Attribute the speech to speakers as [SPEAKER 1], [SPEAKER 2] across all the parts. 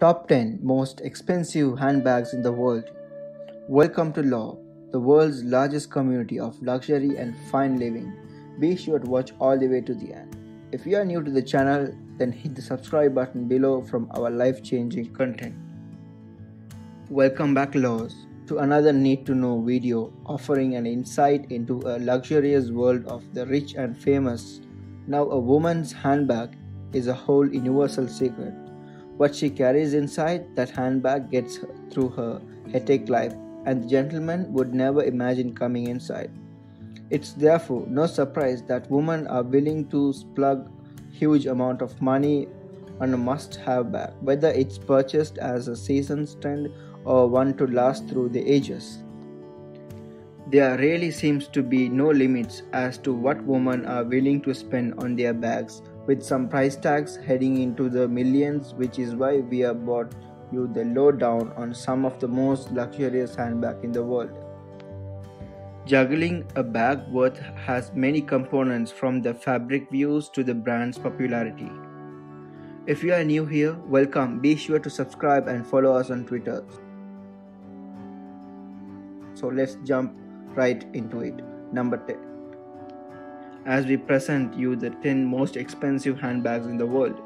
[SPEAKER 1] Top 10 Most Expensive Handbags in the World. Welcome to Law, the world's largest community of luxury and fine living. Be sure to watch all the way to the end. If you are new to the channel, then hit the subscribe button below from our life changing content. Welcome back, Laws, to another need to know video offering an insight into a luxurious world of the rich and famous. Now, a woman's handbag is a whole universal secret. What she carries inside that handbag gets through her hectic life, and the gentleman would never imagine coming inside. It's therefore no surprise that women are willing to splurge huge amount of money on a must-have bag, whether it's purchased as a season's trend or one to last through the ages. There really seems to be no limits as to what women are willing to spend on their bags with some price tags heading into the millions, which is why we have brought you the lowdown on some of the most luxurious handbags in the world. Juggling a bag worth has many components from the fabric views to the brand's popularity. If you are new here, welcome. Be sure to subscribe and follow us on Twitter. So let's jump right into it. Number 10 as we present you the 10 most expensive handbags in the world.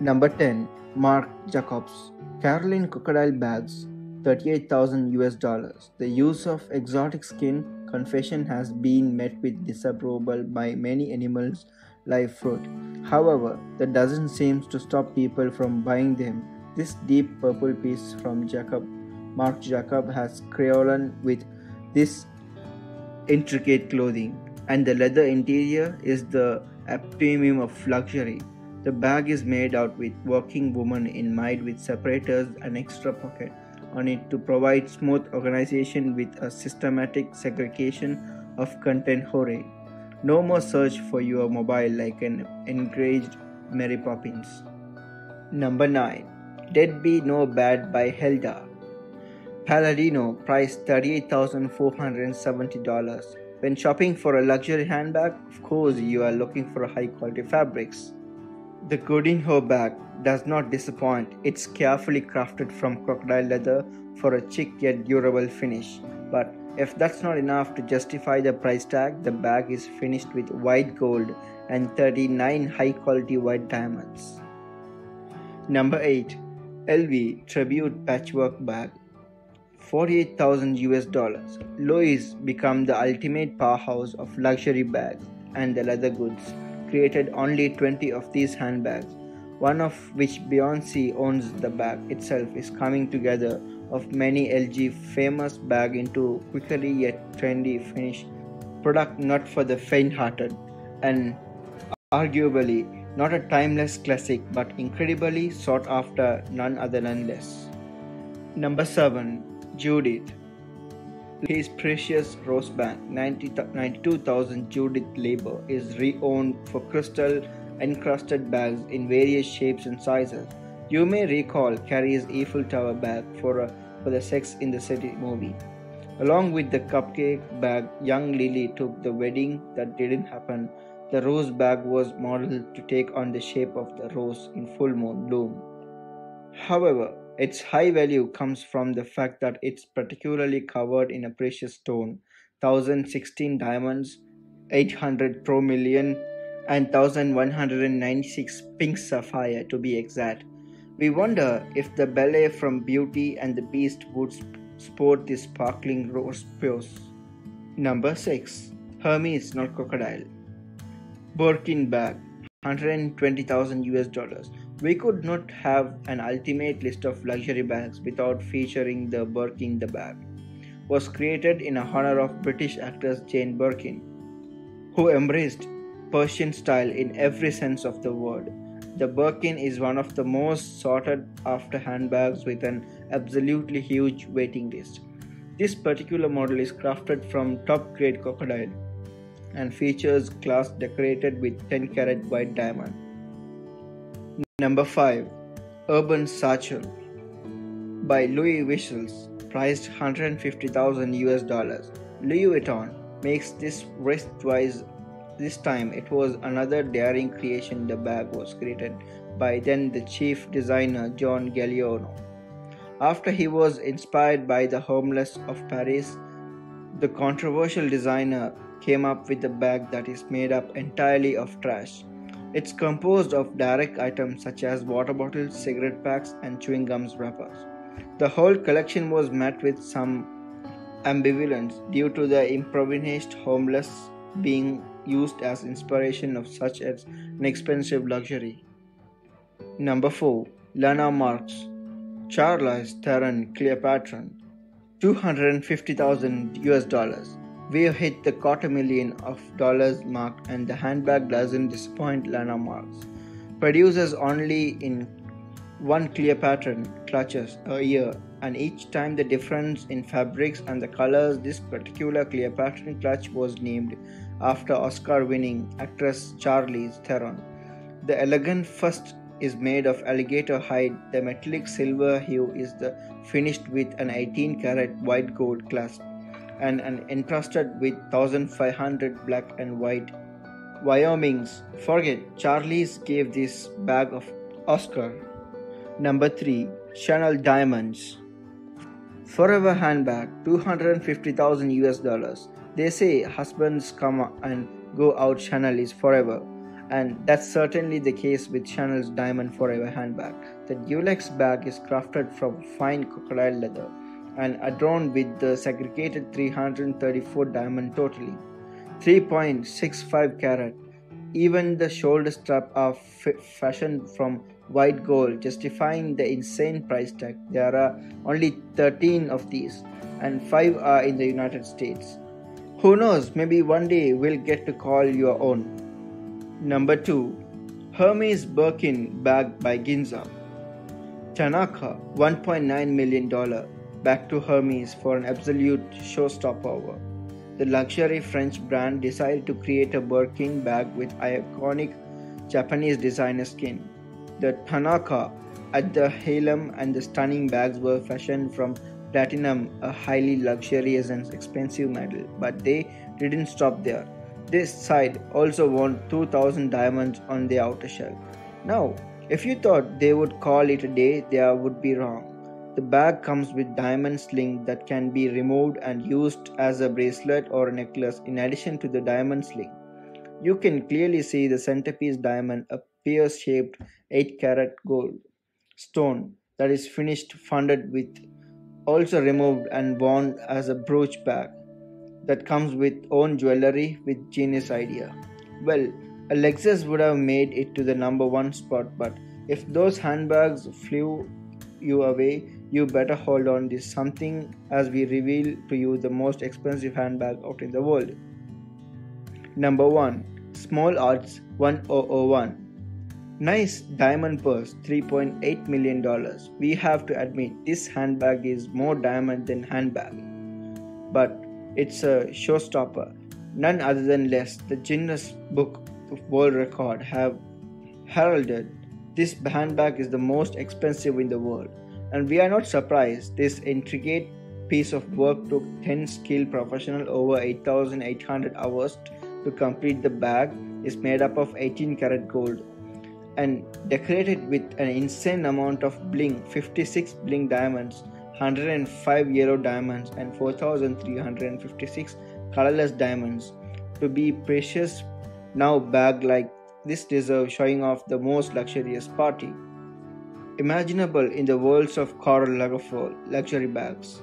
[SPEAKER 1] Number 10 Marc Jacobs Caroline Crocodile Bags 38,000 US dollars. The use of exotic skin confession has been met with disapproval by many animals like fruit. However, that doesn't seem to stop people from buying them. This deep purple piece from Jacob Mark Jacob has creolin with this intricate clothing, and the leather interior is the epitome of luxury. The bag is made out with working woman in mind with separators and extra pocket on it to provide smooth organization with a systematic segregation of content hooray. No more search for your mobile like an enraged Mary Poppins. Number 9. Dead Be No Bad by Helda. Palladino priced $38,470. When shopping for a luxury handbag, of course, you are looking for high quality fabrics. The Godinho bag does not disappoint. It's carefully crafted from crocodile leather for a chic yet durable finish. But if that's not enough to justify the price tag, the bag is finished with white gold and 39 high quality white diamonds. Number 8 LV Tribute Patchwork Bag 48,000 US dollars. Louis became the ultimate powerhouse of luxury bags and the leather goods, created only 20 of these handbags, one of which Beyonce owns the bag itself is coming together of many LG famous bag into quickly yet trendy finish product not for the faint-hearted and arguably not a timeless classic but incredibly sought after none other than less. Number 7 Judith. His precious rose band, 92,000 Judith Leiber is re-owned for crystal encrusted bags in various shapes and sizes. You may recall Carrie's Eiffel Tower bag for, a, for the Sex in the City movie. Along with the cupcake bag, young Lily took the wedding that didn't happen. The rose bag was modeled to take on the shape of the rose in full moon bloom. However, its high value comes from the fact that it's particularly covered in a precious stone 1016 diamonds, 800 promillion, and 1196 pink sapphire to be exact. We wonder if the ballet from Beauty and the Beast would sport this sparkling rose pose. Number 6. Hermes not crocodile. Birkin bag 120,000 US dollars. We could not have an ultimate list of luxury bags without featuring the Birkin the bag. Was created in honor of British actress Jane Birkin, who embraced Persian style in every sense of the word. The Birkin is one of the most sought after handbags with an absolutely huge waiting list. This particular model is crafted from top grade crocodile and features glass decorated with 10 carat white diamond. Number 5 Urban Satchel by Louis Vuitton priced 150,000 US dollars. Louis Vuitton makes this wrist twice. this time it was another daring creation the bag was created by then the chief designer John Galliano. After he was inspired by the homeless of Paris, the controversial designer came up with a bag that is made up entirely of trash. It's composed of direct items such as water bottles, cigarette packs, and chewing gums wrappers. The whole collection was met with some ambivalence due to the improvised homeless being used as inspiration of such as an expensive luxury. Number 4. Lana Marks Charlize Theron Cleopatra 250,000 US dollars. We have hit the quarter million of dollars mark and the handbag doesn't disappoint Lana Marks. Produces only in one clear pattern clutches a year and each time the difference in fabrics and the colors this particular Cleopatra clutch was named after Oscar winning actress Charlize Theron. The elegant first is made of alligator hide. The metallic silver hue is the finished with an 18 karat white gold clasp and an encrusted with 1500 black and white. Wyoming's forget Charlie's gave this bag of Oscar. Number 3 Chanel Diamonds Forever handbag 250,000 US dollars. They say husbands come and go out Chanel is forever and that's certainly the case with Chanel's Diamond Forever handbag. The Dulux bag is crafted from fine crocodile leather and adorned with the segregated 334 diamond totally, 3.65 carat. Even the shoulder strap are f- fashioned from white gold, justifying the insane price tag. There are only 13 of these, and 5 are in the United States. Who knows, maybe one day we'll get to call your own. Number 2 Hermes Birkin Bag by Ginza. Tanaka $1.9 million back to Hermes for an absolute showstopper. The luxury French brand decided to create a Birkin bag with iconic Japanese designer skin. The Tanaka at the helm and the stunning bags were fashioned from platinum, a highly luxurious and expensive metal, but they didn't stop there. This side also won 2000 diamonds on the outer shell. Now, if you thought they would call it a day, they would be wrong. The bag comes with diamond sling that can be removed and used as a bracelet or a necklace in addition to the diamond sling. You can clearly see the centerpiece diamond, a pear shaped 8 carat gold stone that is finished funded with also removed and worn as a brooch bag that comes with own jewelry with genius idea. Well, a Lexus would have made it to the number one spot, but if those handbags flew you away, you better hold on this something as we reveal to you the most expensive handbag out in the world. Number 1 Small Arts 1001 Nice diamond purse $3.8 million. We have to admit this handbag is more diamond than handbag. But it's a showstopper. None other than less the Guinness Book of World Record have heralded this handbag is the most expensive in the world. And we are not surprised. This intricate piece of work took 10 skilled professionals over 8,800 hours to complete the bag. is made up of 18 karat gold and decorated with an insane amount of bling 56 bling diamonds 105 yellow diamonds and 4356 colorless diamonds to be precious now bag like this deserves showing off the most luxurious party imaginable in the worlds of Karl Lagerfeld luxury bags.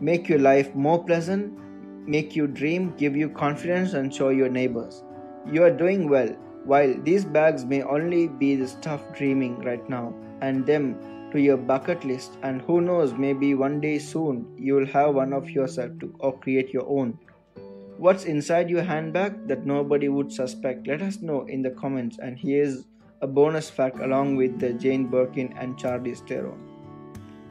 [SPEAKER 1] Make your life more pleasant make you dream give you confidence and show your neighbors. You are doing well while these bags may only be the stuff dreaming right now and them to your bucket list and who knows maybe one day soon you will have one of yourself to or create your own. What's inside your handbag that nobody would suspect? Let us know in the comments and here's a bonus fact along with the Jane Birkin and Charlize Theron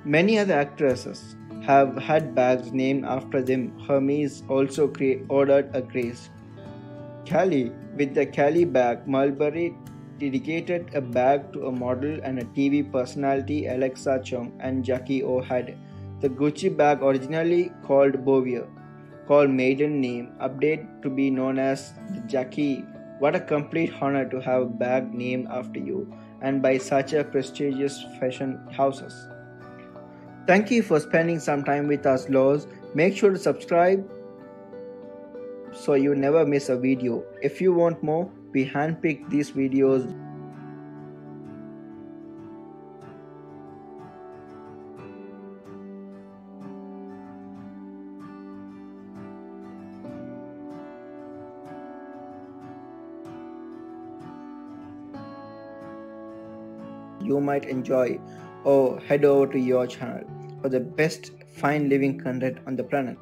[SPEAKER 1] many other actresses have had bags named after them Hermes also ordered a grace Kelly with the Kelly bag Mulberry dedicated a bag to a model and a TV personality Alexa Chung and Jackie O had. The Gucci bag originally called Bouvier, called maiden name, update to be known as the Jackie. What a complete honor to have a bag named after you and by such a prestigious fashion houses. Thank you for spending some time with us, Lows. Make sure to subscribe so you never miss a video. If you want more, we handpick these videos. You might enjoy or head over to your channel for the best fine living content on the planet.